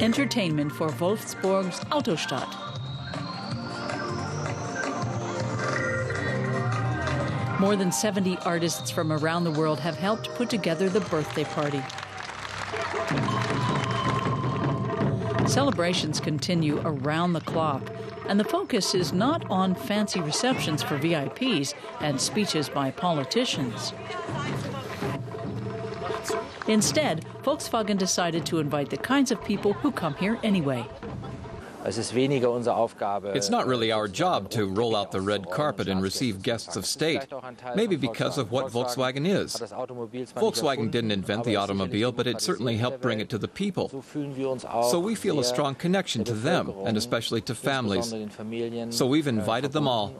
entertainment for Wolfsburg's Autostadt. More than 70 artists from around the world have helped put together the birthday party. Celebrations continue around the clock, and the focus is not on fancy receptions for VIPs and speeches by politicians. Instead, Volkswagen decided to invite the kinds of people who come here anyway. It's not really our job to roll out the red carpet and receive guests of state, maybe because of what Volkswagen is. Volkswagen didn't invent the automobile, but it certainly helped bring it to the people. So we feel a strong connection to them, and especially to families. So we've invited them all.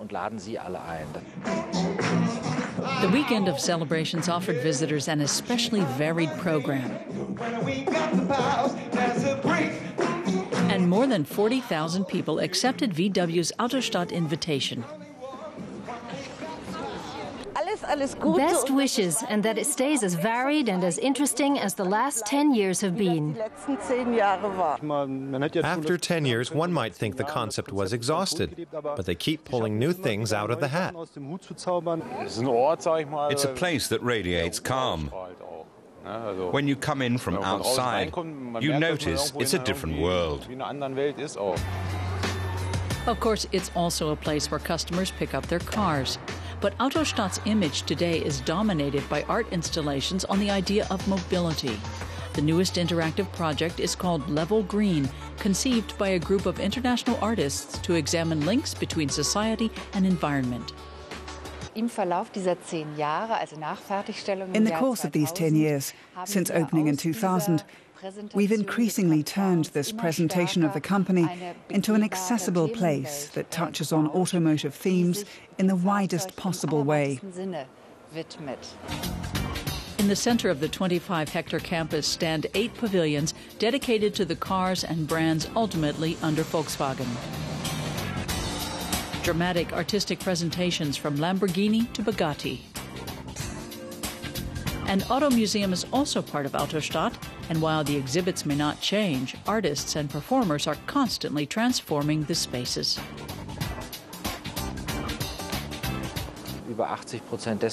The weekend of celebrations offered visitors an especially varied program. And more than 40,000 people accepted VW's Autostadt invitation. Best wishes, and that it stays as varied and as interesting as the last 10 years have been. After 10 years, one might think the concept was exhausted, but they keep pulling new things out of the hat. It's a place that radiates calm. When you come in from outside, you notice it's a different world. Of course, it's also a place where customers pick up their cars. But Autostadt's image today is dominated by art installations on the idea of mobility. The newest interactive project is called Level Green, conceived by a group of international artists to examine links between society and environment. In the course of these 10 years, since opening in 2000, we've increasingly turned this presentation of the company into an accessible place that touches on automotive themes in the widest possible way. In the center of the 25 hectare campus stand eight pavilions dedicated to the cars and brands ultimately under Volkswagen. Dramatic artistic presentations from Lamborghini to Bugatti. An auto museum is also part of Autostadt, and while the exhibits may not change, artists and performers are constantly transforming the spaces.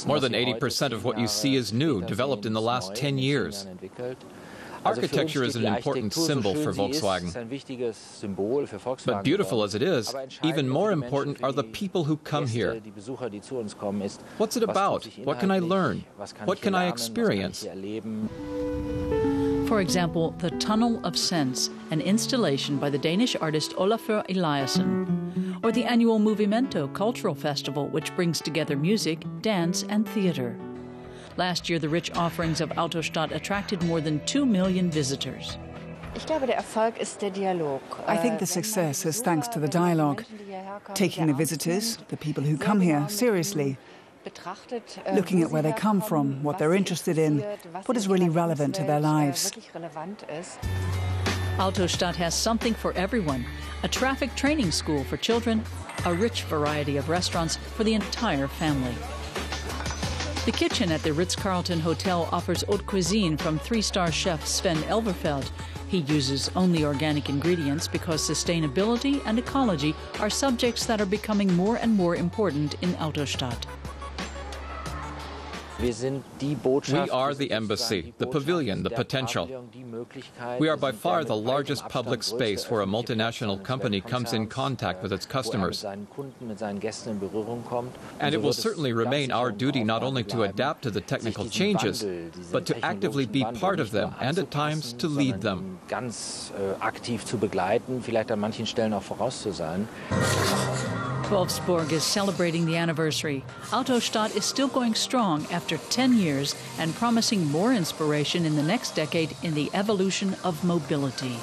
More than 80% of what you see is new, developed in the last 10 years. Architecture is an important symbol for Volkswagen. But beautiful as it is, even more important are the people who come here. What's it about? What can I learn? What can I experience? For example, the Tunnel of Sense, an installation by the Danish artist Olafur Eliasson, or the annual Movimento Cultural Festival, which brings together music, dance, and theater. Last year, the rich offerings of Autostadt attracted more than 2 million visitors. I think the success is thanks to the dialogue, taking the visitors, the people who come here, seriously, looking at where they come from, what they're interested in, what is really relevant to their lives. Autostadt has something for everyone a traffic training school for children, a rich variety of restaurants for the entire family. The kitchen at the Ritz Carlton Hotel offers haute cuisine from three star chef Sven Elverfeld. He uses only organic ingredients because sustainability and ecology are subjects that are becoming more and more important in Autostadt. We are the embassy, the pavilion, the potential. We are by far the largest public space where a multinational company comes in contact with its customers. And it will certainly remain our duty not only to adapt to the technical changes, but to actively be part of them and at times to lead them. Wolfsburg is celebrating the anniversary. Autostadt is still going strong after 10 years and promising more inspiration in the next decade in the evolution of mobility.